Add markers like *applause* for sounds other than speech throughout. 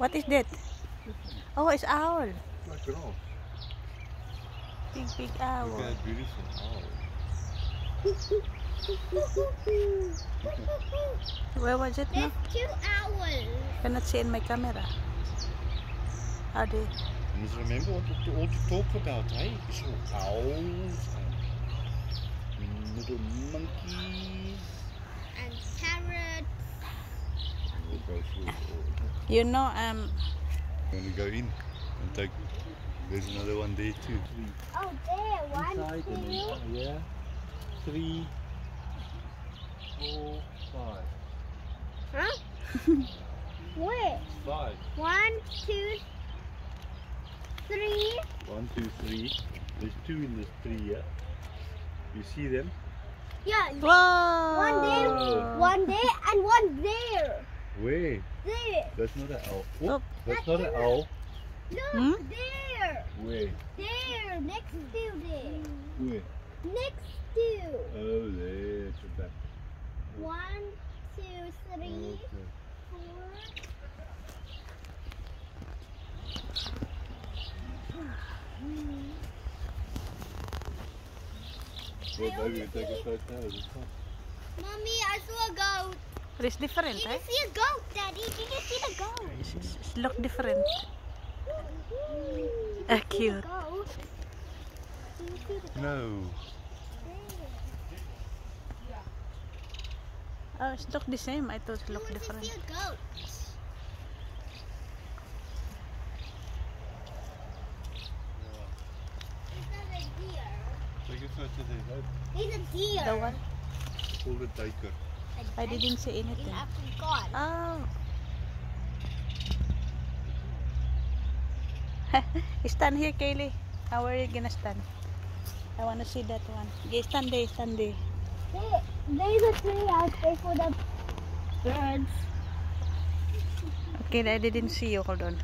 What is that? Oh, it's owl. Like an owl. Big, big Look owl. at that beautiful owl. Where was it now? There's two owls. Cannot see in my camera. Are do You must remember what to, all to talk about, hey? You saw owls and little monkeys. And parrots. We'll go through it all. You know, um, We're going to go in and take. There's another one there too. Oh, there. One, inside and two. then yeah. Three, four, five. Huh? *laughs* Where? Five. One, two, three. One, two, three. There's two in this tree, yeah. You see them? Yeah. whoa! One there, one there, and one there. Where? There. That's not an owl. Oh. Oh, that's not an owl. Look, Hmm? there. Where? There. Next to there. Where? Next to. Oh, there. It's at that. One, two, three, Okay. four. Well, maybe we take a photo of it. Mommy, I saw a goat. But it's different, Did right? you eh? see a goat, Daddy? Did you see the goat? It's, it's, it's look different. See the ah, cute. goat? Did you see the goat? No. Oh, it's look the same. I thought it I look want to different. see a goat. It's not a deer. Take a photo there. It's a deer. The one? Call it Daker. I didn't see anything. Oh. stand here, Kaylee. How are you gonna stand? I wanna see that one. Okay, stand there, stand. There, there's a tree out there for the birds. Okay, I didn't see you. Hold on.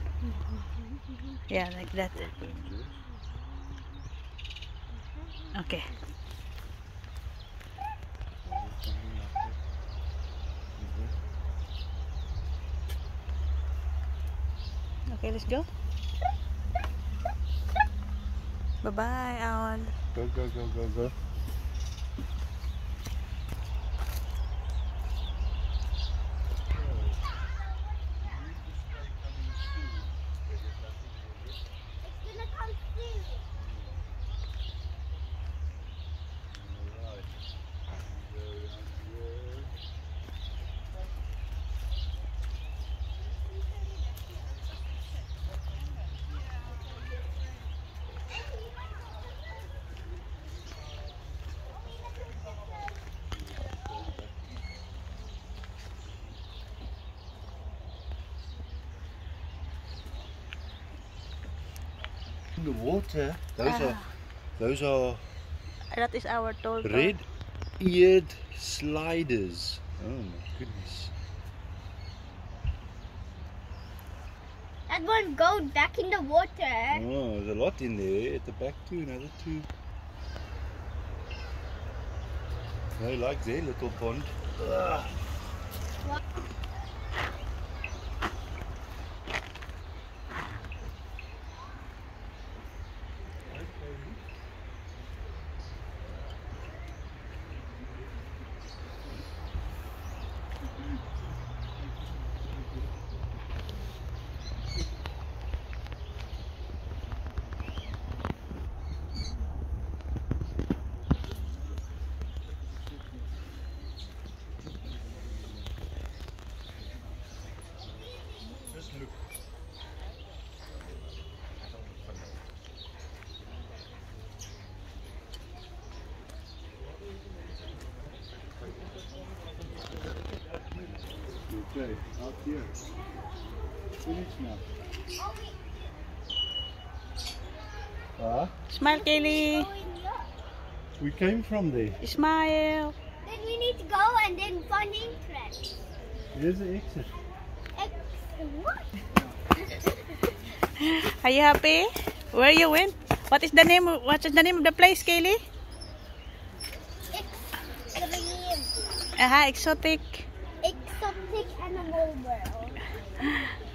Yeah, like that. Okay. Okay, let's go. Bye-bye, Owl. Go, go, go, go, go. The water, those Ah. are those are That is our toll. toll. red-eared sliders. Oh my goodness. That one go back in the water. Oh, there's a lot in there. At the back too, another two. I like their little pond. Ugh. Okay, out here. Finish now. Ah, Smile, Kaylee. Go in here. we came from there. Smile. Then we need to go and then find entrance. Here's the exit. Ex- what? Are you happy? Where you went? What is the name? What is the name of the place, Kaylee? Extreme. Aha, exotic. Exotic animal world.